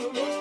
Oh,